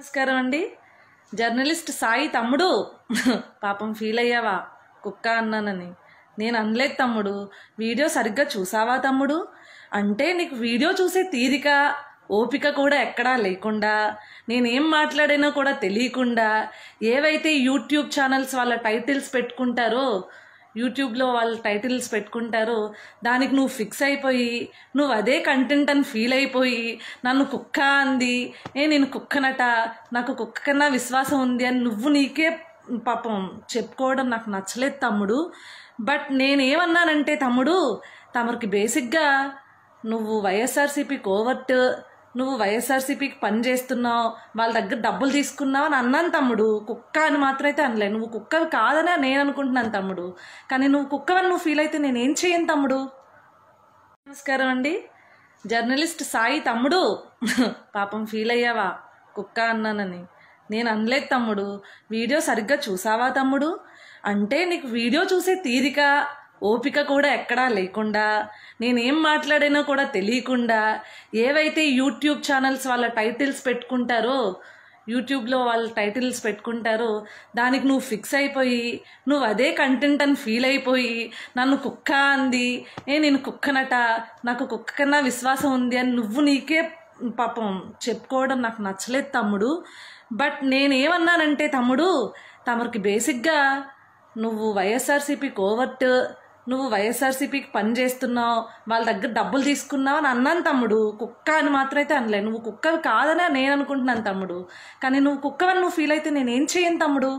నమస్కారం అండి. జర్నలిస్ట్ సాయి తమ్ముడు. పాపం ఫీల్ అయ్యావా? కుక్క అన్నానని. నేను అనలేదు తమ్ముడు. వీడియో సరిగ్గా చూసావా తమ్ముడు? అంటే నీకు వీడియో చూసే తీరిక ఓపిక కూడా ఎక్కడా లేకుండా నేనేం మాట్లాడానో కూడా తెలియకుండా ఏవైతే యూట్యూబ్ ఛానల్స్ వాళ్ళ టైటిల్స్ పెట్టుకుంటారో యూట్యూబ్లో వాళ్ళు టైటిల్స్ పెట్టుకుంటారు దానికి నువ్వు ఫిక్స్ అయిపోయి నువ్వు అదే కంటెంట్ అని ఫీల్ అయిపోయి నన్ను కుక్క అంది ఏ నేను కుక్కనట నాకు కుక్క కన్నా విశ్వాసం ఉంది అని నువ్వు నీకే పాపం చెప్పుకోవడం నాకు నచ్చలేదు తమ్ముడు. బట్ నేనేమన్నానంటే తమ్ముడు తమరికి బేసిక్గా నువ్వు వైఎస్ఆర్సీపీ కోవర్ట్ నువ్వు వైఎస్ఆర్సీపీకి పని చేస్తున్నావు వాళ్ళ దగ్గర డబ్బులు తీసుకున్నావు అని అన్నాను తమ్ముడు. కుక్క అని మాత్రం అయితే అనలే. నువ్వు కుక్క కాదనే నేను అనుకుంటున్నాను తమ్ముడు. కానీ నువ్వు కుక్కవని నువ్వు ఫీల్ అయితే నేనేం చేయను తమ్ముడు? నమస్కారం అండి. జర్నలిస్ట్ సాయి తమ్ముడు. పాపం ఫీల్ అయ్యావా? కుక్క అన్నానని. నేను అనలేదు తమ్ముడు. వీడియో సరిగ్గా చూసావా తమ్ముడు? అంటే నీకు వీడియో చూసే తీరిక ఓపిక కూడా ఎక్కడా లేకుండా నేనేం మాట్లాడానో కూడా తెలియకుండా ఏవైతే యూట్యూబ్ ఛానల్స్ వాళ్ళ టైటిల్స్ పెట్టుకుంటారో యూట్యూబ్లో వాళ్ళ టైటిల్స్ పెట్టుకుంటారో దానికి నువ్వు ఫిక్స్ అయిపోయి నువ్వు అదే కంటెంట్ అని ఫీల్ అయిపోయి నన్ను కుక్క అంది ఏ నేను కుక్కనట నాకు కుక్క కన్నా విశ్వాసం ఉంది అని నువ్వు నీకే పాపం చెప్పుకోవడం నాకు నచ్చలేదు తమ్ముడు. బట్ నేనేమన్నానంటే తమ్ముడు తమరికి బేసిక్గా నువ్వు వైఎస్ఆర్సీపీ కోవర్ట్ నువ్వు వైఎస్ఆర్సీపీకి పని చేస్తున్నావు వాళ్ళ దగ్గర డబ్బులు తీసుకున్నావు అని అన్నాను తమ్ముడు. కుక్క అని మాత్రం అయితే అనలే. నువ్వు కుక్క కాదని నేను అనుకుంటున్నాను తమ్ముడు. కానీ నువ్వు కుక్కవని నువ్వు ఫీల్ అయితే నేనేం చేయను తమ్ముడు?